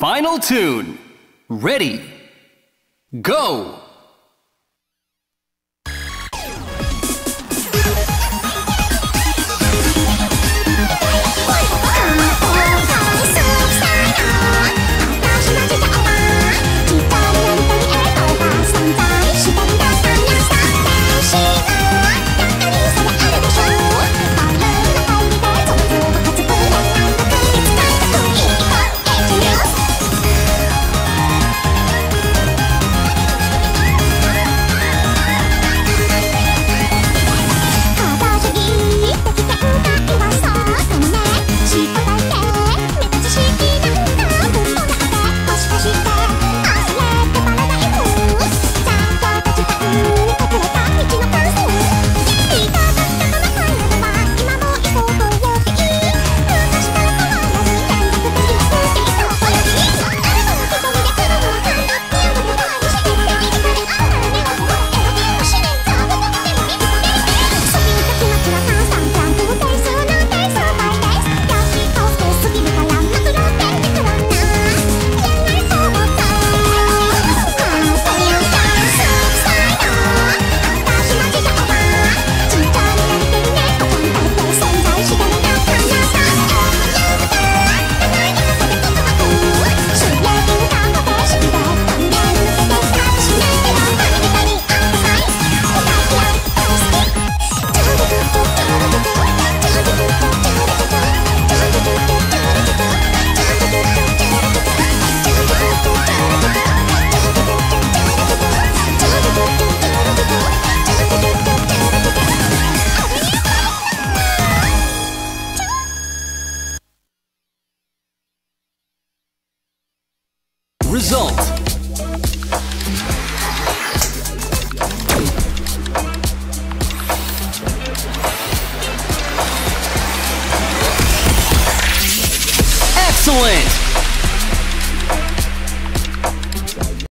Final tune. Ready. Go! Result Excellent!